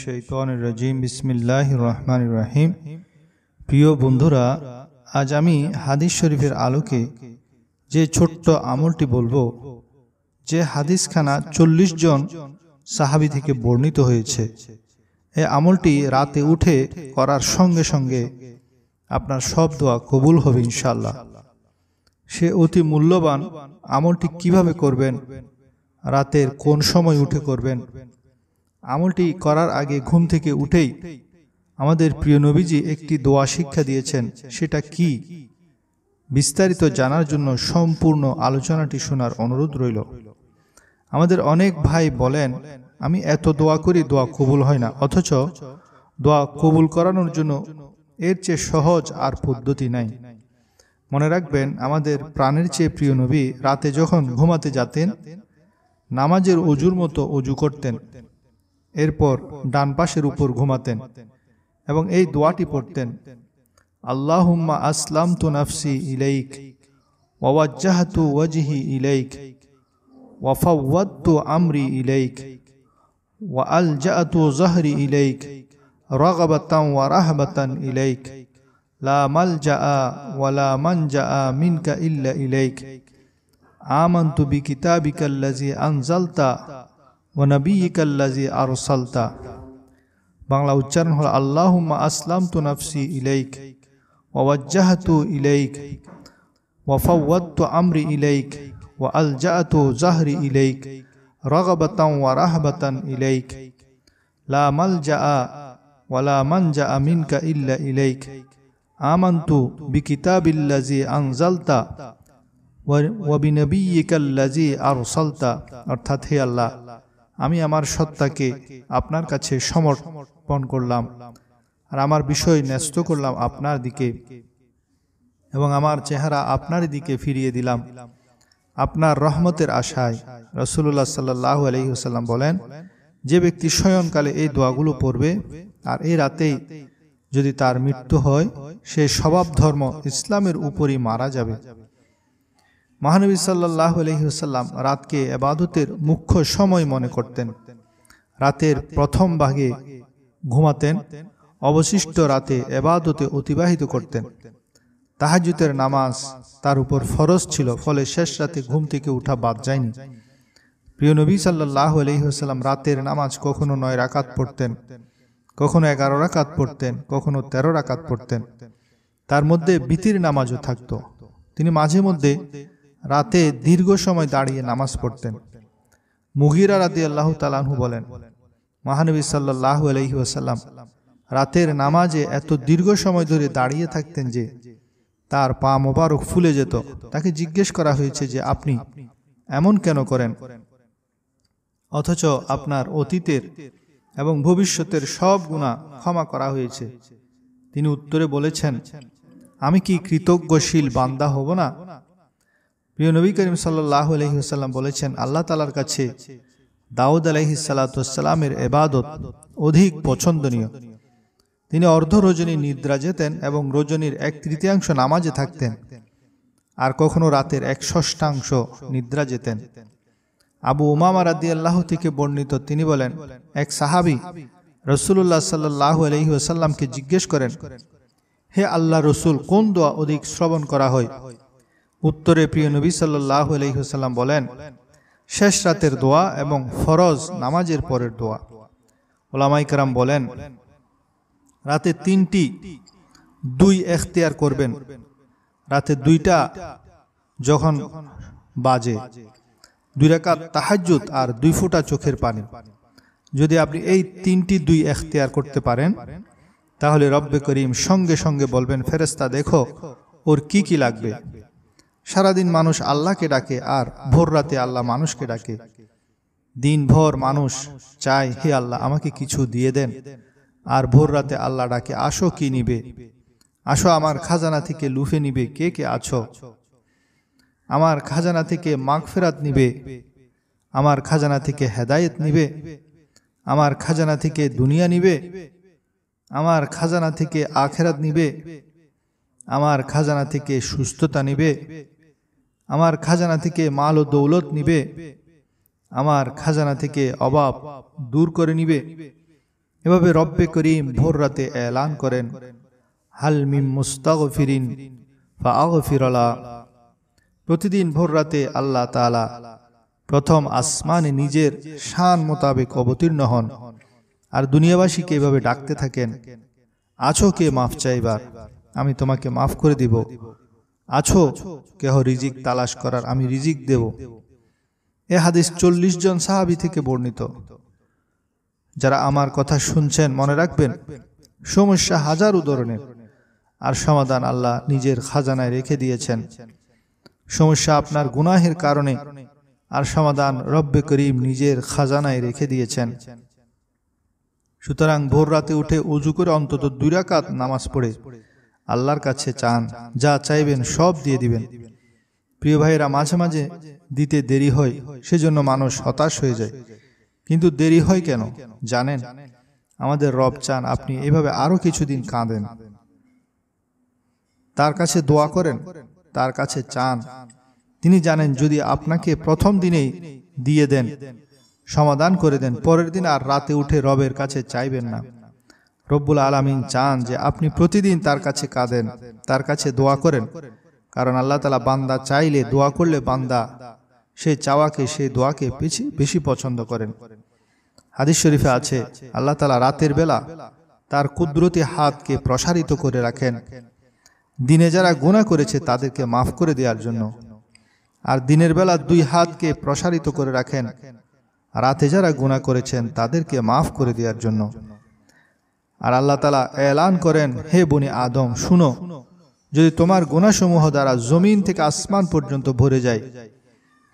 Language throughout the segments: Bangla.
শাইতানির রাজিম, বিসমিল্লাহির রহমানির রহিম। প্রিয় বন্ধুরা, আজ আমি হাদিস শরীফের আলোকে যে ছোট্ট আমলটি বলব, যে হাদিসখানা চল্লিশ জন সাহাবি থেকে বর্ণিত হয়েছে। এই আমলটি রাতে উঠে করার সঙ্গে সঙ্গে আপনার সব দোয়া কবুল হবে ইনশাল্লাহ সে অতি মূল্যবান আমলটি কীভাবে করবেন, রাতের কোন সময় উঠে করবেন আমলটি করার আগে ঘুম থেকে উঠেই আমাদের প্রিয় নবীজি একটি দোয়া শিক্ষা দিয়েছেন, সেটা কি? বিস্তারিত জানার জন্য সম্পূর্ণ আলোচনাটি শোনার অনুরোধ রইল। আমাদের অনেক ভাই বলেন, আমি এত দোয়া করি দোয়া কবুল হয় না, অথচ দোয়া কবুল করানোর জন্য এর চেয়ে সহজ আর পদ্ধতি নাই। মনে রাখবেন, আমাদের প্রাণের চেয়ে প্রিয় নবী রাতে যখন ঘুমাতে যেতেন, নামাজের অজুর মতো অজু করতেন। এরপর ডান পাশের উপর ঘুমাতেন এবং এই দোয়াটি পড়তেন, আল্লাহুম্মা আসলাম তু নাফসি ইলাইক ওয়াজ্জাহাতু ওয়াজহি ইলাইক ওয়াফাওয়াদ্তু আমরি ইলাইক, ওয়া আলজাআতু জাহরি ইলাইক, রাগাবাতান ওয়া রাহবাতান ইলাইক, লা মালজাআ ওয়া লা মানজাআ মিনকা ইল্লা ইলাইক, আমানতু বিকিতাবিকাল্লাযী আনজালতা ওয়ানবীকাল্লাজি আরসালতা বাংলা উচ্চারণ হল আল্লাহুম্মা আসলাম তু নাফসি ইলাইক ওয়াজ্জাহাতু ইলাইক ওয়াফাওয়াদ্তু আমরি ইলাইক ওয়া আলজাআতু জাহরি ইলাইক রাগাবাতান ওয়া রাহবাতান ইলাইক লা মালজাআ ওয়ালা মানজাআ মিনকা ইল্লা ইলাইক আমানতু বিকিতাবিল্লাজি আনজালতা ওয়াবিনবীকাল্লাজি আরসালতা অর্থাৎ হে আল্লাহ আমি আমার সত্তাকে আপনার কাছে সমর্পণ করলাম আর আমার বিষয় ন্যস্ত করলাম আপনার দিকে এবং আমার চেহারা আপনার দিকে ফিরিয়ে দিলাম। আপনার রহমতের আশায় রসুল্লাহ সাল্লাহ আলহিহাল্লাম বলেন, যে ব্যক্তি শয়নকালে এই দোয়াগুলো পড়বে আর এই রাতেই যদি তার মৃত্যু হয়, সে স্বভাব ধর্ম ইসলামের উপরই মারা যাবে। মহানবী সাল্লাহ আলহিহাল্লাম রাতকে এবাদতের মুখ্য সময় মনে করতেন। রাতের প্রথম ভাগে ঘুমাতেন, অবশিষ্ট রাতে এবাদতে অতিবাহিত করতেন। তাহাজুতের নামাজ তার উপর ফরজ ছিল, ফলে শেষ রাতে ঘুম থেকে উঠা বাদ যায়নি। প্রিয় নবী সাল্লাহ আলহিহাল্লাম রাতের নামাজ কখনো নয় রাকাত পড়তেন, কখনো এগারো রাকাত পড়তেন, কখনো তেরো রাকাত পড়তেন। তার মধ্যে বিতির নামাজও থাকত। তিনি মাঝে মধ্যে রাতে দীর্ঘ সময় দাঁড়িয়ে নামাজ পড়তেন। মুগিরা রাদি আল্লাহ তালাহু বলেন, মহানবী সাল্লাহ আলহি আসাল্লাম রাতের নামাজে এত দীর্ঘ সময় ধরে দাঁড়িয়ে থাকতেন যে তার পা মোবারক ফুলে যেত। তাকে জিজ্ঞেস করা হয়েছে যে, আপনি এমন কেন করেন? অথচ আপনার অতীতের এবং ভবিষ্যতের সব গুণা ক্ষমা করা হয়েছে। তিনি উত্তরে বলেছেন, আমি কি কৃতজ্ঞশীল বান্দা হব না? প্রিয় নবী করিম সাল্লাহ আলহিহাল্লাম বলেছেন, আল্লাহ তালার কাছে দাউদ আলহি এবাদত অধিক পছন্দনীয়। তিনি অর্ধ রজনী নিদ্রা যেতেন এবং রজনীর এক তৃতীয়াংশ নামাজে থাকতেন, আর কখনো রাতের এক ষষ্ঠাংশ নিদ্রা যেতেন। আবু উমামা রাদি আল্লাহ থেকে বর্ণিত, তিনি বলেন, এক সাহাবি রসুল্লাহ সাল্লাহ আলহি আসাল্লামকে জিজ্ঞেস করেন, হে আল্লাহ রসুল, কোন দোয়া অধিক শ্রবণ করা হয়? উত্তরে প্রিয় নবী সাল্লাহ আলহিহাল্লাম বলেন, শেষ রাতের দোয়া এবং ফরজ নামাজের পরের দোয়া। ওলামাইকারাম বলেন, রাতে তিনটি, দুই এখতিয়ার করবেন। রাতে দুইটা যখন বাজে, দুই রেখাত তাহাজুত আর দুই ফুটা চোখের পানি। যদি আপনি এই তিনটি, দুই এখতিয়ার করতে পারেন, তাহলে রব্বে করিম সঙ্গে সঙ্গে বলবেন ফেরেস্তা দেখো, ওর কি কি লাগবে? সারাদিন মানুষ আল্লাহকে ডাকে আর ভোর রাতে আল্লাহ মানুষকে ডাকে। দিন ভর মানুষ চায়, হে আল্লাহ, আমাকে কিছু দিয়ে দেন। আর ভোর রাতে আল্লাহ ডাকে, আসো কি নিবে? আসো আমার খাজানা থেকে লুফে নিবে, কে কে আছো? আমার খাজানা থেকে মাগ ফেরাত নিবে, আমার খাজানা থেকে হেদায়েত নিবে, আমার খাজানা থেকে দুনিয়া নিবে, আমার খাজানা থেকে আখেরাত নিবে, আমার খাজানা থেকে সুস্থতা নিবে। আমার খাজানা থেকে মাল ও দৌলত নিবে, আমার খাজানা থেকে অভাব দূর করে নিবে। এভাবে রব্বে করিম ভোর রাতে এলান করেন। হাল মিম মুস্তাগফিরিন ফিরলা প্রতিদিন ভোর রাতে আল্লাহ তাআলা প্রথম আসমানে নিজের শান মোতাবেক অবতীর্ণ হন আর দুনিয়াবাসীকে এভাবে ডাকতে থাকেন, আছো কে মাফ চাইবার? আমি তোমাকে মাফ করে দিব। আছো? কেহ রিজিক তালাশ করার আমি রিজিক দেব। এ হাদিস চল্লিশ জন সাহাবি থেকে বর্ণিত। যারা আমার কথা শুনছেন, মনে রাখবেন, সমস্যা হাজার ধরনের, আর সমাধান আল্লাহ নিজের খাজানায় রেখে দিয়েছেন। সমস্যা আপনার গুনাহের কারণে, আর সমাধান রব্বে করিম নিজের খাজানায় রেখে দিয়েছেন। সুতরাং ভোর রাতে উঠে উজু করে অন্তত দুই রাকাত নামাজ পড়ে আল্লাহর কাছে চান, যা চাইবেন সব দিয়ে দিবেন। প্রিয় ভাইয়েরা, মাঝে মাঝে দিতে দেরি হয়, সেজন্য মানুষ হতাশ হয়ে যায়। কিন্তু দেরি হয় কেন? জানেন, আমাদের রব চান আপনি এভাবে আরও কিছুদিন কাঁদেন। তার কাছে দোয়া করেন, তার কাছে চান। তিনি জানেন, যদি আপনাকে প্রথম দিনেই দিয়ে দেন, সমাধান করে দেন, পরের দিন আর রাতে উঠে রবের কাছে চাইবেন না। রব্বুল আলমিন চান যে আপনি প্রতিদিন তার কাছে কাঁদেন, তার কাছে দোয়া করেন। কারণ আল্লাহ তালা বান্দা চাইলে দোয়া করলে বান্দা সে চাওয়াকে সেই দোয়াকে বেশি বেশি পছন্দ করেন। হাদিস শরীফে আছে, আল্লাহ তালা রাতের বেলা তার কুদরতি হাতকে প্রসারিত করে রাখেন। দিনে যারা গুণা করেছে তাদেরকে মাফ করে দেওয়ার জন্য। আর দিনের বেলা দুই হাতকে প্রসারিত করে রাখেন। রাতে যারা গুণা করেছেন তাদেরকে মাফ করে দেওয়ার জন্য। আর আল্লাহ তালা এলান করেন, হে বনি আদম, শুনো, যদি তোমার গুণাসমূহ দ্বারা জমিন থেকে আসমান পর্যন্ত ভরে যায়,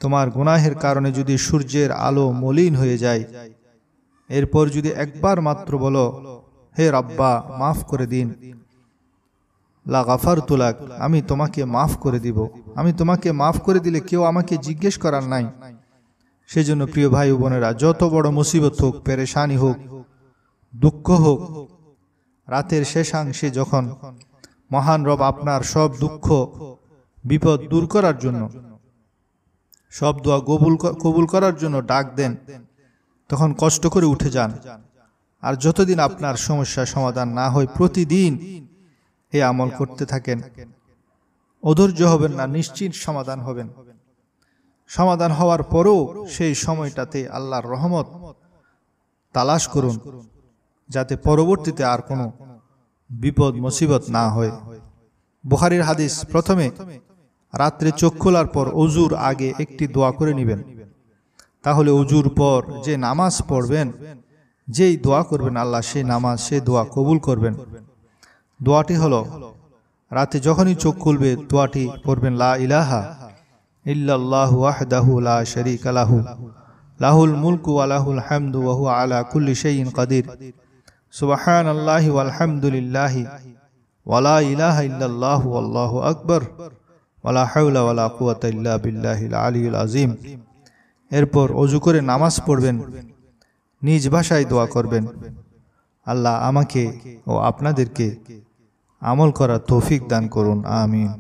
তোমার গুনাহের কারণে যদি সূর্যের আলো মলিন হয়ে যায়, এরপর যদি একবার মাত্র বলো, হে রাব্বা, মাফ করে দিন। লা গাফার তুলাক আমি তোমাকে মাফ করে দিব। আমি তোমাকে মাফ করে দিলে কেউ আমাকে জিজ্ঞেস করার নাই। সেজন্য প্রিয় ভাই বোনেরা, যত বড় মুসিবত হোক, পেরেশানি হোক দুঃখ হোক, রাতের শেষাংশে যখন মহান রব আপনার সব দুঃখ, বিপদ দূর করার জন্য, সব দোয়া কবুল কবুল করার জন্য ডাক দেন, তখন কষ্ট করে উঠে যান। আর যতদিন আপনার সমস্যা সমাধান না হয়, প্রতিদিন এ আমল করতে থাকেন। অধৈর্য হবেন না, নিশ্চিত সমাধান হবেন। সমাধান হওয়ার পরও সেই সময়টাতে আল্লাহর রহমত তালাশ করুন। যাতে পরবর্তীতে আর কোনো বিপদ, মুসিবত না হয়। বুহারির হাদিস, প্রথমে রাত্রে চোখ খোলার পর অজুর আগে একটি দোয়া করে নেবেন। তাহলে অজুর পর যে নামাজ পড়বেন, যেই দোয়া করবেন আল্লাহ, সেই নামাজ সে দোয়া কবুল করবেন। দোয়াটি হলো, রাতে যখনই চোখ খুলবে, দোয়াটি পড়বেন, লা ইলাহা ইল্লাল্লাহু ওয়াহদাহু লা শারীকা লাহু। লাহুল মুলকু ওয়া লাহুল হামদু ওয়া হুয়া আলা কুল্লি শাইইন কাদির। সুবহানাল্লাহি ওয়াল হামদুলিল্লাহি ওয়া লা ইলাহা ইল্লাল্লাহু আল্লাহু আকবার ওয়া লা হাওলা ওয়া লা কুওয়াতা ইল্লা বিল্লাহিল আলিয়্যিল আযীম। এরপর অজু করে নামাজ পড়বেন, নিজ ভাষায় দোয়া করবেন। আল্লাহ আমাকে ও আপনাদেরকে আমল করার তৌফিক দান করুন, আমিন।